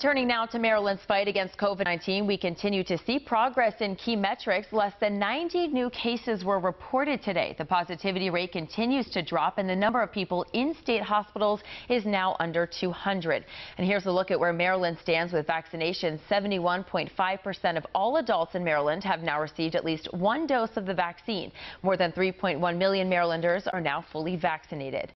Turning now to Maryland's fight against COVID-19, we continue to see progress in key metrics. Less than 90 new cases were reported today. The positivity rate continues to drop, and the number of people in state hospitals is now under 200. And here's a look at where Maryland stands with vaccinations. 71.5% of all adults in Maryland have now received at least one dose of the vaccine. More than 3.1 million Marylanders are now fully vaccinated.